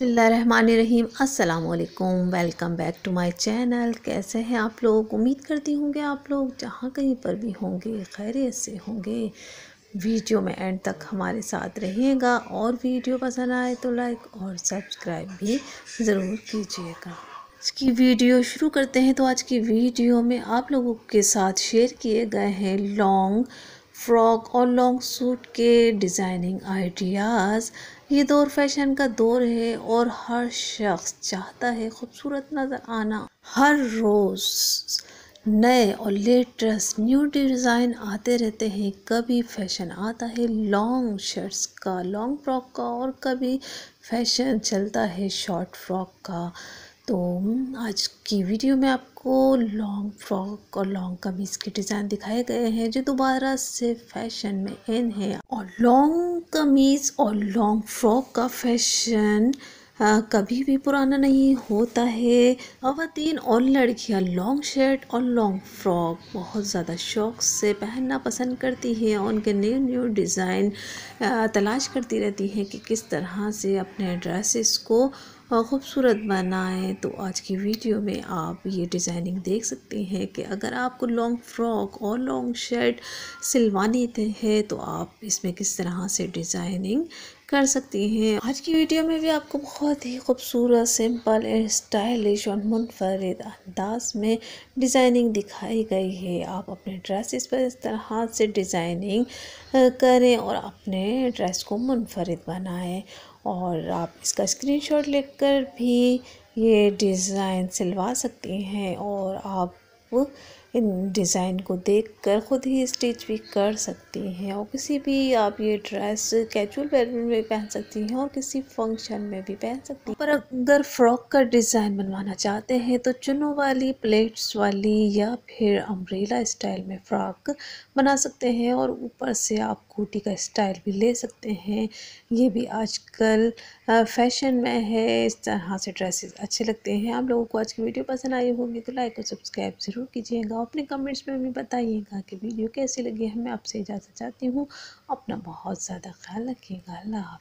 बसमीम अस्सलाम welcome back to my channel. कैसे हैं आप लोग? उम्मीद करती होंगे आप लोग जहाँ कहीं पर भी होंगे, खैरियत से होंगे। वीडियो में एंड तक हमारे साथ रहिएगा। और वीडियो पसंद आए तो लाइक और सब्सक्राइब भी ज़रूर कीजिएगा। आज की वीडियो शुरू करते हैं। तो आज की वीडियो में आप लोगों के साथ शेयर किए गए हैं लॉन्ग फ्रॉक और लॉन्ग सूट के डिज़ाइनिंग आइडियाज़। ये दौर फ़ैशन का दौर है और हर शख्स चाहता है खूबसूरत नज़र आना। हर रोज़ नए और लेटेस्ट न्यू डिज़ाइन आते रहते हैं। कभी फ़ैशन आता है लॉन्ग शर्ट्स का लॉन्ग फ्रॉक का और कभी फ़ैशन चलता है शॉर्ट फ्रॉक का। तो आज की वीडियो में आपको लॉन्ग फ्रॉक और लॉन्ग कमीज़ के डिज़ाइन दिखाए गए हैं जो दोबारा से फ़ैशन में इन है और लॉन्ग कमीज़ और लॉन्ग फ्रॉक का फ़ैशन आ, कभी भी पुराना नहीं होता है। खातन और लड़कियाँ लॉन्ग शर्ट और लॉन्ग फ्रॉक बहुत ज़्यादा शौक से पहनना पसंद करती हैं और उनके न्यू न्यू डिज़ाइन तलाश करती रहती हैं कि किस तरह से अपने ड्रेसेस को ख़ूबसूरत बनाएँ तो आज की वीडियो में आप ये डिज़ाइनिंग देख सकते हैं कि अगर आपको लॉन्ग फ्रॉक और लॉन्ग शर्ट सिलवानी है तो आप इसमें किस तरह से डिज़ाइनिंग कर सकती हैं। आज की वीडियो में भी आपको बहुत ही खूबसूरत सिंपल एंड स्टाइलिश और मुनफरद अंदाज में डिज़ाइनिंग दिखाई गई है। आप अपने ड्रेसेस पर इस तरह से डिज़ाइनिंग करें और अपने ड्रेस को मुनफरद बनाएँ। और आप इसका स्क्रीनशॉट लेकर भी ये डिज़ाइन सिलवा सकती हैं और आप इन डिज़ाइन को देखकर ख़ुद ही स्टिच भी कर सकती हैं और किसी भी आप ये ड्रेस कैजुअल वेयर में पहन सकती हैं और किसी फ़ंक्शन में भी पहन सकती हैं। पर अगर फ्रॉक का डिज़ाइन बनवाना चाहते हैं तो चुनों वाली, प्लेट्स वाली या फिर अम्ब्रेला स्टाइल में फ्रॉक बना सकते हैं और ऊपर से आप कोटी का स्टाइल भी ले सकते हैं। ये भी आजकल फ़ैशन में है, इस तरह से ड्रेसेस अच्छे लगते हैं। आप लोगों को आज की वीडियो पसंद आई होगी तो लाइक और सब्सक्राइब ज़रूर कीजिएगा। अपने कमेंट्स में भी बताइएगा कि वीडियो कैसी लगी है। मैं आपसे इजाज़त चाहती हूँ। अपना बहुत ज़्यादा ख्याल रखिएगा। अल्लाह